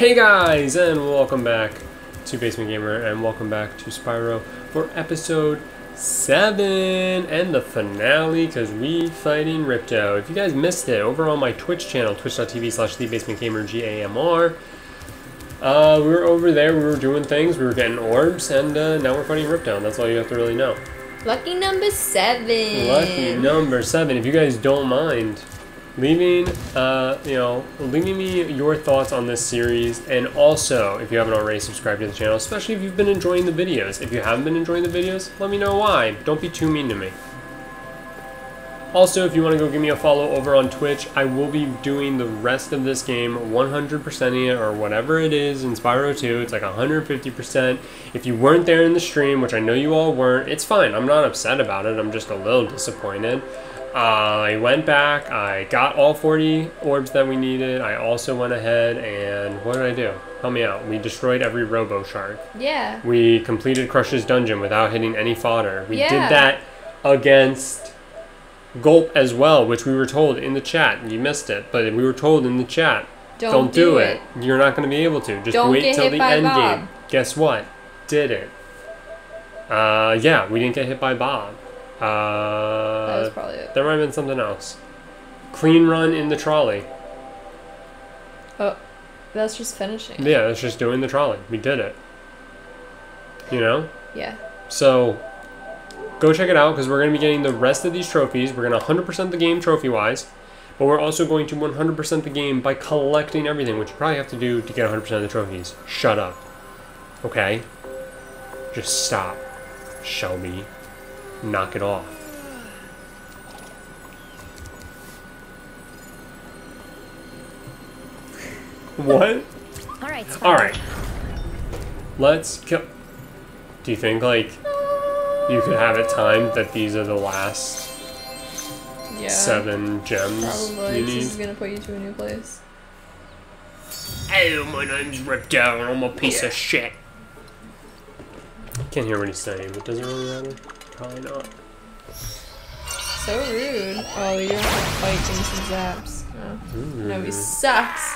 Hey guys, and welcome back to Basement Gamer, and welcome back to Spyro for episode 7 and the finale, because we fighting Ripto. If you guys missed it, over on my Twitch channel, twitch.tv slash thebasementgamer, G-A-M-R, uh, we were over there, we were doing things, we were getting orbs, and uh, now we're fighting Ripto, that's all you have to really know. Lucky number seven. Lucky number 7, if you guys don't mind, leaving uh, you know leaving me your thoughts on this series and also if you haven't already subscribed to the channel especially if you've been enjoying the videos. If you haven't been enjoying the videos let me know why. Don't be too mean to me. Also if you want to go give me a follow over on twitch i will be doing the rest of this game 100%ing it or whatever it is in spyro 2 it's like 150% if you weren't there in the stream which i know you all weren't it's fine. I'm not upset about it. I'm just a little disappointed I went back, I got all 40 orbs that we needed. I also went ahead and what did I do? Help me out. We destroyed every Robo Shark. Yeah. We completed Crush's dungeon without hitting any fodder. We Yeah. did that against Gulp as well, which we were told in the chat. You missed it, but we were told in the chat. Don't, do, it. You're not going to be able to. Just Don't wait till the end Bob. game. Guess what? Did it. Uh, yeah, we didn't get hit by Bob. That Uh, was probably it. there might have been something else. Clean run in the trolley. Oh, that's just finishing. Yeah, that's just doing the trolley. We did it. You know? Yeah. So, go check it out because we're going to be getting the rest of these trophies. We're going to 100% the game trophy wise, but we're also going to 100% the game by collecting everything, which you probably have to do to get 100% of the trophies. Shut up. Okay? Just stop. Shelby. Knock it off. What? All right. All right. Let's kill. Do you think like you could have it timed that these are the last Yeah. seven gems Probably. you 'cause This is gonna put you to a new place. Oh, my name's Ripto, and I'm a piece of shit. Can't hear what he's saying, but does it really matter? Probably not. So rude. Oh, you don't have to fight things and zaps. Oh. No, he sucks.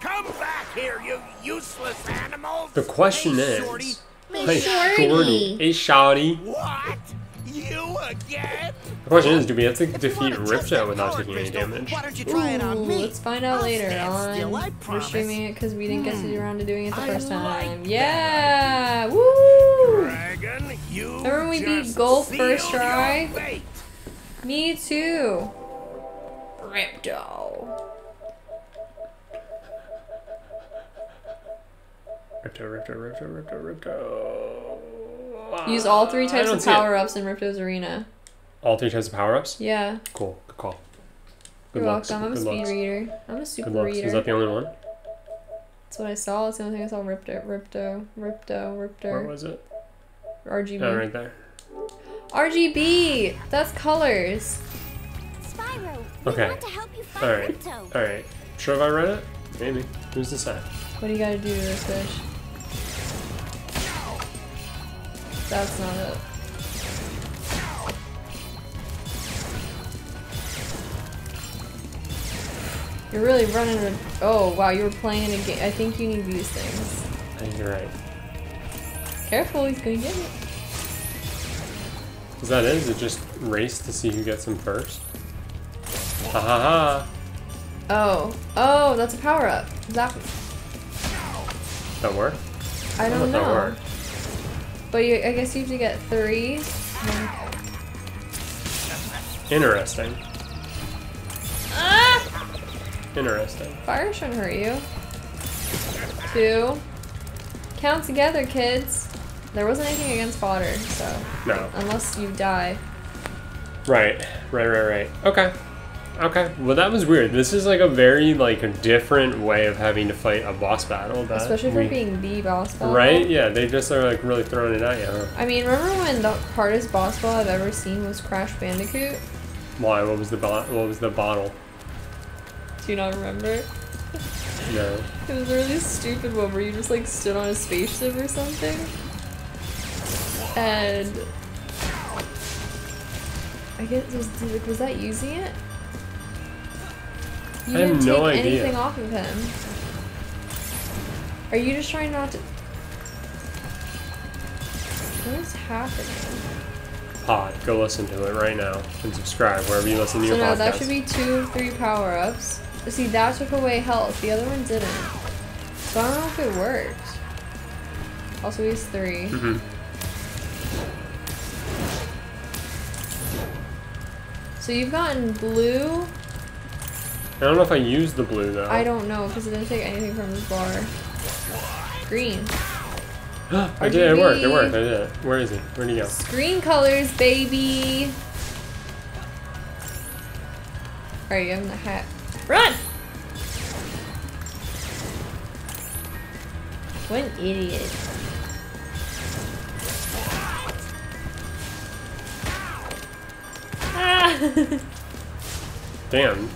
Come back here, you useless animals! The question Hey, is, Shorty. hey, shorty, hey, shawty. What? You again? The question is, do we have to defeat Ripto without taking any damage? Why don't you Ooh, try it on me? let's find out I'll later stand on. still, I We're promise. streaming it because we didn't get to hmm. get around to doing it the I first time. like that yeah! Woo! Dragon, you Remember when we beat just Gulp sealed first your try? fate. Me too. Ripto. Ripto, Ripto, Ripto, Ripto, Ripto. Use all three I types don't of see it. power ups in Ripto's arena. All three types of power ups? Yeah. Cool. Good call. Good You're looks. welcome. I'm a Good speed looks. reader. I'm a super Good looks. reader. Is that the only one? That's what I saw. That's the only thing I saw. Ripto, Ripto, Ripto, Ripto. Where Ripto. was it? RGB. Oh, right there. RGB. That's colors. Spyro, Okay. want to help you fight Alright. Ripto. Alright. Sure if I read it? Maybe. Who's to say? What do you gotta do to this fish? That's not it. You're really running a. Oh wow, you were playing a game. I think you need these things. I think you're right. Careful, he's gonna get it. Is that it? Is it just race to see who gets them first? Ha ha ha. Oh, oh, that's a power up. That? That work? I don't if that know. worked. But you, I guess you have to get three. Interesting. Ah! Interesting. Fire shouldn't hurt you. Two. Count together, kids. There wasn't anything against fodder, so No. unless you die. Right. Right, right, right. Okay. Okay. Well, that was weird. This is like a very, like, a different way of having to fight a boss battle. That Especially for we- being the boss battle. Right? Yeah, they just are, like, really throwing it at you, huh? I mean, remember when the hardest boss battle I've ever seen was Crash Bandicoot? Why? What was the bo- what was the bottle? Do you not remember? No. It was a really stupid one where you just like stood on a spaceship or something. And I guess was was that using it? You I have didn't no take idea. anything off of him. Are you just trying not to? What is happening? Pod. Go listen to it right now and subscribe wherever you listen to So your no, podcast. that should be two, three power ups. See, that took away health. The other one didn't. So I don't know if it worked. Also, he's 3 Mhm. So you've gotten blue. I don't know if I used the blue though. I don't know because it didn't take anything from this bar. Green. I did. It worked. It worked. I did it. Where is he? Where'd he go? Green colors, baby. Alright, you have the hat. Run! What an idiot. Ah! Damn.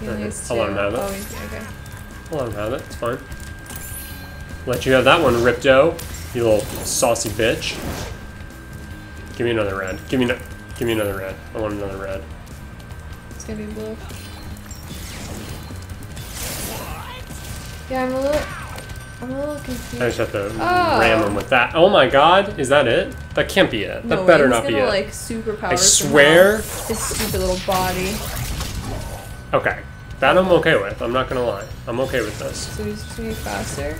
He only has I'll let him have it. Oh, okay. I'll let him have it. It's fine. Let you have that one, Ripto. You little saucy bitch. Give me another red. Give me no. Give me another red. I want another red. It's gonna be blue. Yeah, I'm a little. I'm a little confused. I just have to Oh. ram him with that. Oh my god, is that it? That can't be it. That no, better not be gonna, it. like superpower. I swear. His stupid little body. Okay, that I'm okay with. I'm not gonna lie. I'm okay with this. So he's just gonna be faster.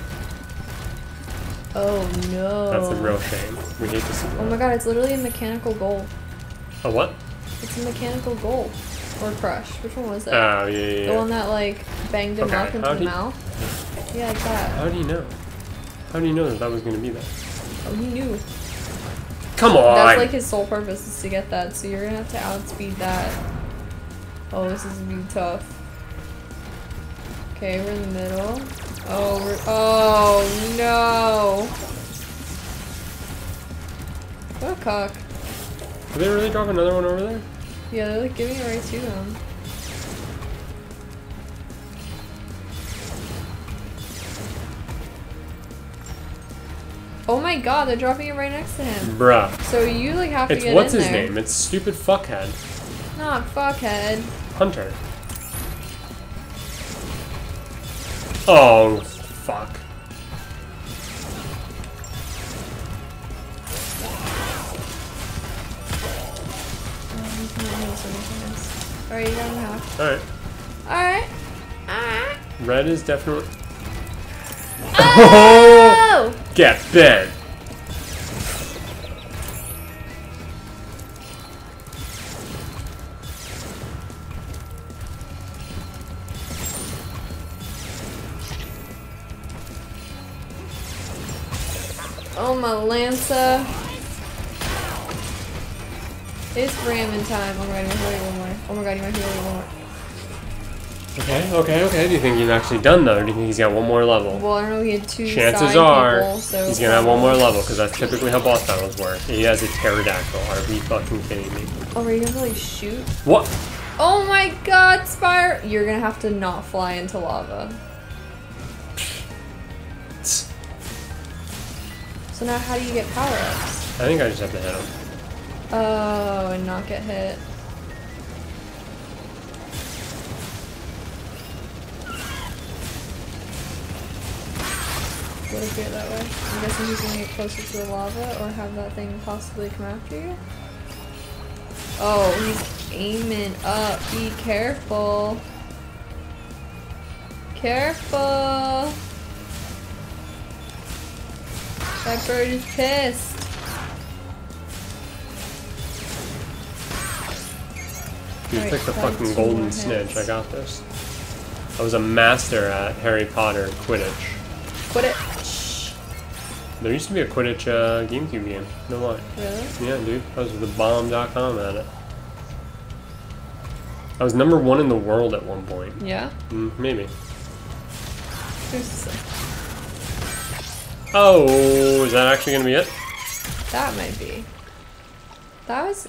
Oh no. That's a real shame. We hate to see Oh my god, it's literally a mechanical goal. A what? It's a mechanical goal. Or crush. Which one was it? Oh yeah, yeah. the one that like banged him Okay, up into the mouth? Yeah, like that. How do you know? How do you know that that was gonna be that? Oh, he knew. Come on. That's like his sole purpose is to get that, so you're gonna have to outspeed that. Oh, this is gonna be tough. Okay, we're in the middle. Oh, we're. Oh, no! What a cock. Did they really drop another one over there? Yeah, they're like giving it right to him. My god, they're dropping it right next to him. Bruh. So you like have to It's get what's in his there. name? It's stupid fuckhead. Not fuckhead. Hunter. Oh, fuck. He's not hitting so many times. Alright, you got him half. Alright. Alright. Alright. Red is definitely. Oh! Get bent. My Lanza. It's uh, ramming time. Oh my god, you might heal one more. Oh my god, you might heal one more. Okay, okay, okay. Do you think he's actually done though, or do you think he's got one more level? Well, I don't know, he had two Chances are people, so he's gonna have one more level because that's typically how boss battles work. He has a pterodactyl. Are we fucking kidding me? Oh, are you gonna like shoot? What? Oh my god, Spyro! You're gonna have to not fly into lava. So now how do you get power-ups? I think I just have to hit him. Oh, and not get hit. Would it that way? I'm guessing he's gonna get closer to the lava or have that thing possibly come after you. Oh, he's aiming up. Be careful. Careful. That bird is pissed. You Alright, picked the fucking golden snitch. I got this. I was a master at Harry Potter Quidditch. Quidditch. There used to be a Quidditch uh, GameCube game. No lie. Really? Yeah, dude. I was with the bomb.com at it. I was number one in the world at one point. Yeah? Mm, maybe. There's, Oh, is that actually gonna be it? that might be. That was.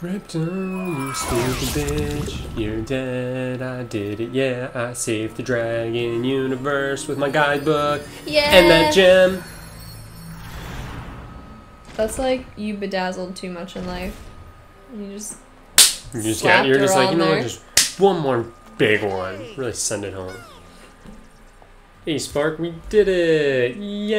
Ripped you stupid bitch. You're dead, I did it, yeah. I saved the dragon universe with my guidebook Yeah! and that gem. That's like you bedazzled too much in life. You just. You just got, you're just like, you know what, there. just one more big one. Really send it home. Hey, Spark, we did it! Yay!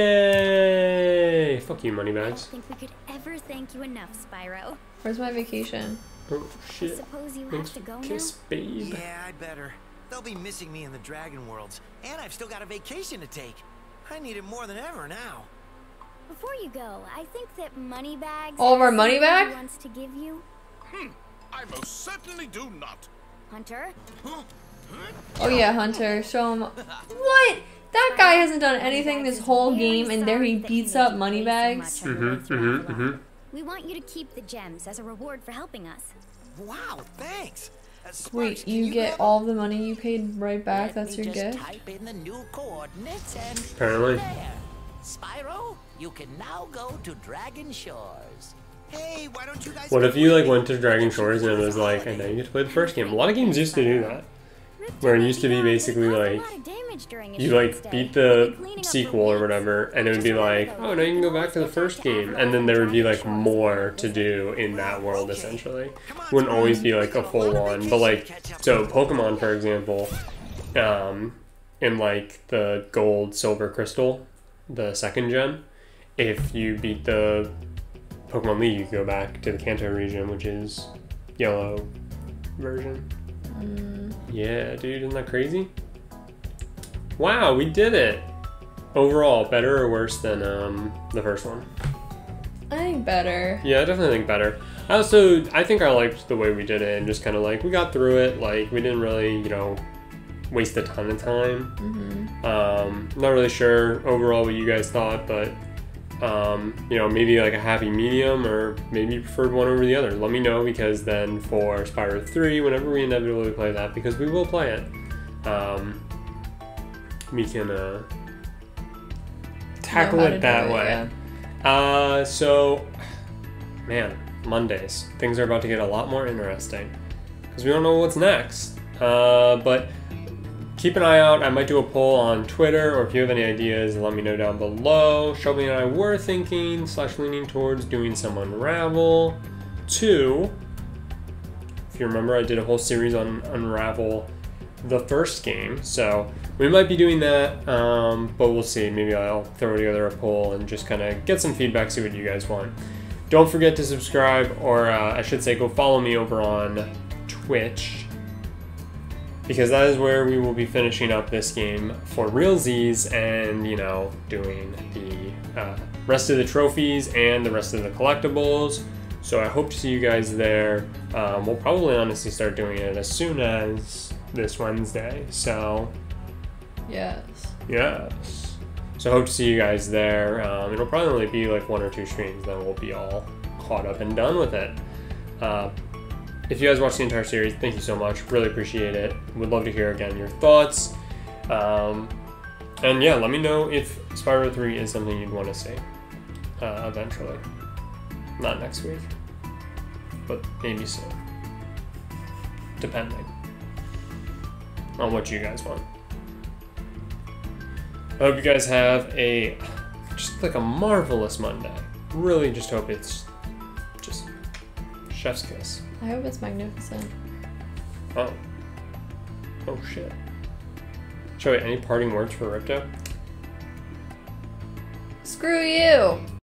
Fuck you, I don't think we could ever thank you enough, Spyro. Where's my vacation? Oh, shit. I shit. suppose you Thanks have to go kiss, now. babe. Yeah, I better. They'll be missing me in the Dragon Worlds, and I've still got a vacation to take. I need it more than ever now. Before you go, I think that Moneybags. All of our money something back? Wants to give you, Hmm, I most certainly do not. Hunter. Oh yeah, Hunter. Show him. What? That guy hasn't done anything this whole game, and there he beats up Moneybags. Mhm, mhm, mhm. We want you to keep the gems as a reward for helping us. Wow, thanks. Sparks, Wait, can you get all the money you paid right back? That's your gift? type in the new coordinates and Apparently. there. Spyro, you can now go to Dragon Shores. Hey, why don't you guys? What if you like went to Dragon Shores and it was like, and now you get to play the first game? A lot of games used to do that. Where it used to be basically like, you like beat the sequel or whatever, and it would be like, oh, now you can go back to the first game, and then there would be like more to do in that world essentially. Wouldn't always be like a full on, but like, so Pokemon for example, um, in like the Gold, Silver, Crystal, the second gen, if you beat the Pokemon League, you go back to the Kanto region, which is yellow version. Yeah, dude, isn't that crazy? Wow, we did it! Overall, better or worse than um, the first one? I think better. Yeah, I definitely think better. I also, I think I liked the way we did it and just kind of like, we got through it. Like, we didn't really, you know, waste a ton of time. Um, not really sure overall what you guys thought, but, um, you know, maybe like a happy medium or maybe you preferred one over the other. Let me know because then for Spyro 3, whenever we inevitably play that, because we will play it, um, we can uh, tackle Know it that it, way. yeah. Uh, so, man, Mondays. Things are about to get a lot more interesting because we don't know what's next. Uh, but keep an eye out. I might do a poll on Twitter, or if you have any ideas, let me know down below. Shelby and I were thinking slash leaning towards doing some Unravel. Two, if you remember, I did a whole series on Unravel, the first game. So we might be doing that, um, but we'll see. Maybe I'll throw together a poll and just kind of get some feedback, see what you guys want. Don't forget to subscribe, or uh, I should say, go follow me over on Twitch because that is where we will be finishing up this game for real Z's and you know doing the uh, rest of the trophies and the rest of the collectibles. So i hope to see you guys there. Um, we'll probably honestly start doing it as soon as this wednesday. So Yes. yes. So hope to see you guys there. Um, it'll probably only be like one or two streams then we'll be all caught up and done with it. Uh, if you guys watched the entire series, thank you so much. Really appreciate it. Would love to hear again your thoughts. Um, and yeah, let me know if Spyro 3 is something you'd want to see uh, eventually. Not next week, but maybe soon. Depending on what you guys want. I hope you guys have a just like a marvelous Monday. Really just hope it's just chef's kiss. I hope it's magnificent. Oh. Oh shit. Joey, any parting words for Ripto? Screw you!